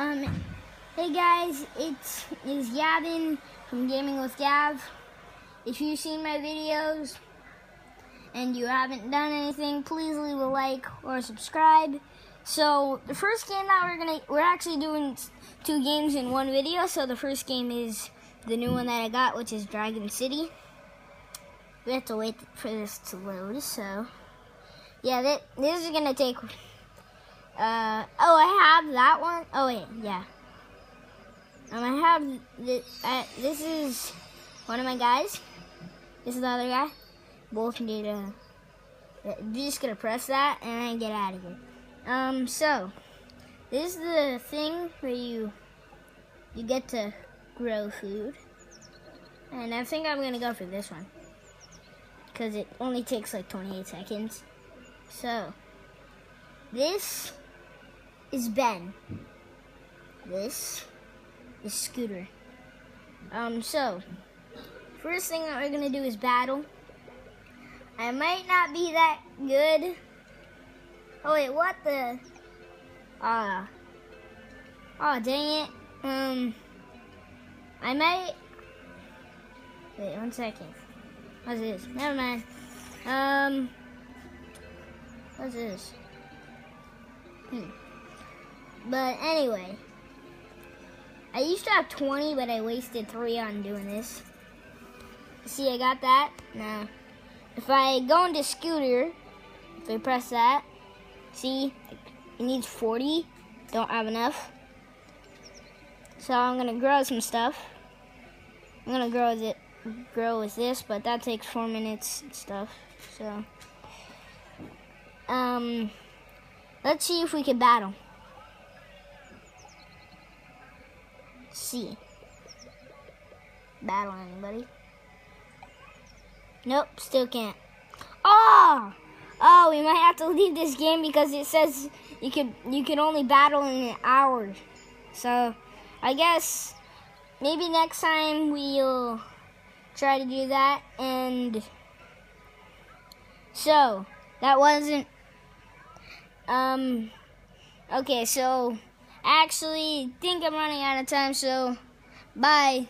Um, hey guys, it is Gavin from Gaming with Gav. If you've seen my videos and you haven't done anything, please leave a like or subscribe. So the first game that we're gonna, we're actually doing two games in one video. So the first game is the new one that I got, which is Dragon City. We have to wait for this to load. So yeah, this is gonna take uh, oh, I have that one. Oh, wait, yeah. Um, I have, this, uh, this is one of my guys. This is the other guy. Both need to, you're just gonna press that and get out of here. Um, so, this is the thing where you, you get to grow food. And I think I'm gonna go for this one. Because it only takes like 28 seconds. So, this is Ben. This is Scooter. Um, so, first thing that we're gonna do is battle. I might not be that good. Oh wait, what the? Ah. Uh, oh dang it. Um, I might. Wait one second. What's this? Never mind. Um, what's this? Hmm. But anyway, I used to have 20, but I wasted 3 on doing this. See, I got that. Now, if I go into Scooter, if I press that, see, it needs 40. Don't have enough. So I'm going to grow some stuff. I'm going to grow it grow with this, but that takes 4 minutes and stuff. So, um, let's see if we can battle. See. Battle anybody? Nope, still can't. Oh! Oh, we might have to leave this game because it says you could you can only battle in an hour. So, I guess maybe next time we'll try to do that and so that wasn't um okay so actually think I'm running out of time, so bye.